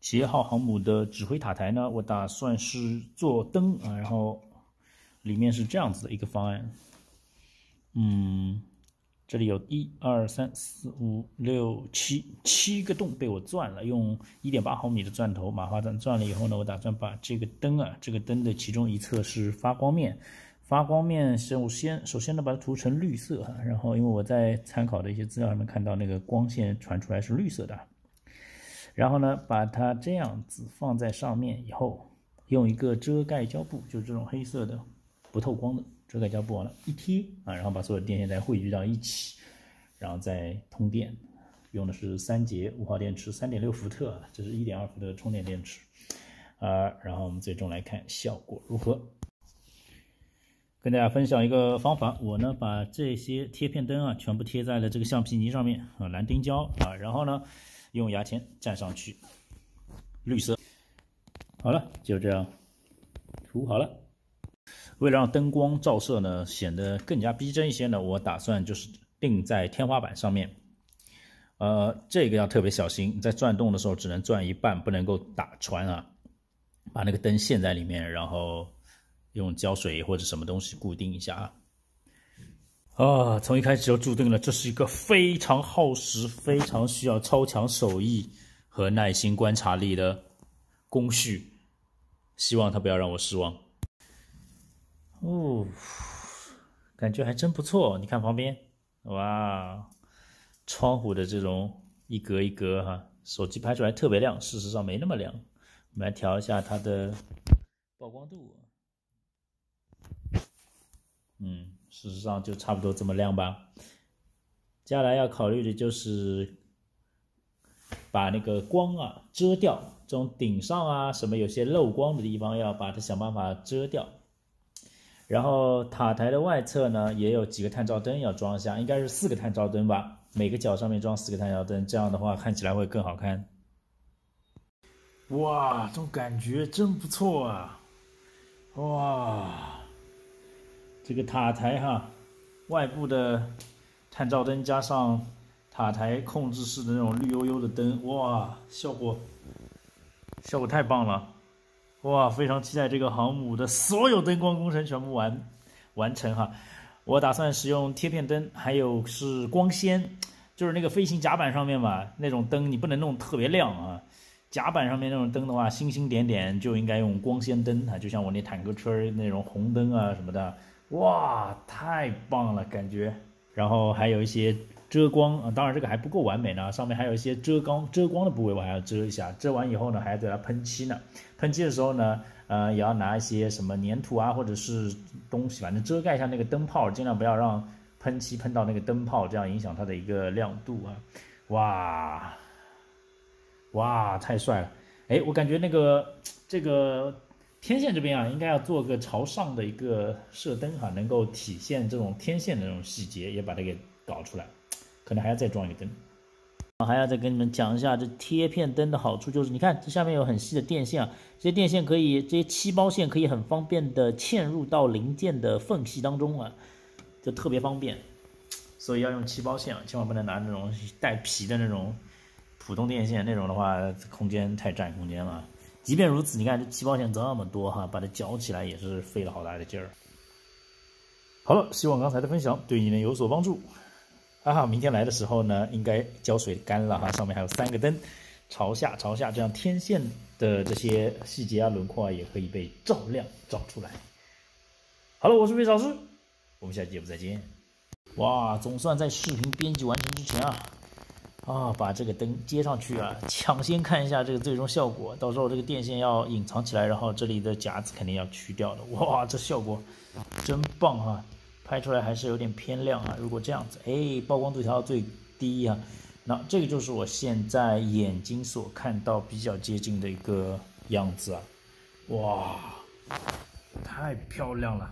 企业号航母的指挥塔台呢，我打算是做灯啊，然后里面是这样子的一个方案。嗯，这里有一二三四五六七七个洞被我钻了，用一点八毫米的钻头马花钻钻了以后呢，我打算把这个灯啊，这个灯的其中一侧是发光面，发光面首先首先呢把它涂成绿色哈，然后因为我在参考的一些资料上面看到那个光线传出来是绿色的。然后呢，把它这样子放在上面以后，用一个遮盖胶布，就是这种黑色的不透光的遮盖胶布，往那一贴啊，然后把所有电线再汇聚到一起，然后再通电。用的是三节五号电池，三点六伏特，这是一点二伏的充电电池。啊，然后我们最终来看效果如何。跟大家分享一个方法，我呢把这些贴片灯啊全部贴在了这个橡皮泥上面啊，蓝丁胶啊，然后呢。用牙签蘸上去，绿色。好了，就这样涂好了。为了让灯光照射呢显得更加逼真一些呢，我打算就是钉在天花板上面。呃，这个要特别小心，在转动的时候只能转一半，不能够打穿啊。把那个灯陷在里面，然后用胶水或者什么东西固定一下啊。啊，从一开始就注定了这是一个非常耗时、非常需要超强手艺和耐心观察力的工序。希望他不要让我失望。哦，感觉还真不错。你看旁边，哇，窗户的这种一格一格哈，手机拍出来特别亮，事实上没那么亮。我们来调一下它的曝光度。嗯。事实上就差不多这么亮吧。接下来要考虑的就是把那个光啊遮掉，这种顶上啊什么有些漏光的地方要把它想办法遮掉。然后塔台的外侧呢也有几个探照灯要装一下，应该是四个探照灯吧，每个角上面装四个探照灯，这样的话看起来会更好看。哇，这种感觉真不错啊！哇。这个塔台哈，外部的探照灯加上塔台控制式的那种绿油油的灯，哇，效果效果太棒了，哇，非常期待这个航母的所有灯光工程全部完完成哈。我打算使用贴片灯，还有是光纤，就是那个飞行甲板上面嘛，那种灯你不能弄特别亮啊。甲板上面那种灯的话，星星点点就应该用光纤灯啊，就像我那坦克车那种红灯啊什么的。哇，太棒了，感觉。然后还有一些遮光啊，当然这个还不够完美呢，上面还有一些遮光遮光的部位，我还要遮一下。遮完以后呢，还要对它喷漆呢。喷漆的时候呢，呃，也要拿一些什么粘土啊，或者是东西，反正遮盖一下那个灯泡，尽量不要让喷漆喷到那个灯泡，这样影响它的一个亮度啊。哇，哇，太帅了！哎，我感觉那个这个。天线这边啊，应该要做个朝上的一个射灯哈，能够体现这种天线的这种细节，也把它给搞出来。可能还要再装一个灯。我还要再跟你们讲一下这贴片灯的好处，就是你看这下面有很细的电线啊，这些电线可以，这些漆包线可以很方便的嵌入到零件的缝隙当中啊，就特别方便。所以要用漆包线啊，千万不能拿那种带皮的那种普通电线，那种的话空间太占空间了。即便如此，你看这气泡线这么多哈，把它搅起来也是费了好大的劲儿。好了，希望刚才的分享对你能有所帮助。啊，明天来的时候呢，应该胶水干了哈，上面还有三个灯，朝下朝下，这样天线的这些细节啊、轮廓啊，也可以被照亮照出来。好了，我是魏老师，我们下期节目再见。哇，总算在视频编辑完成之前啊。啊，把这个灯接上去啊，抢先看一下这个最终效果。到时候这个电线要隐藏起来，然后这里的夹子肯定要去掉的。哇，这效果真棒哈！拍出来还是有点偏亮啊。如果这样子，哎，曝光度调到最低啊，那这个就是我现在眼睛所看到比较接近的一个样子啊。哇，太漂亮了！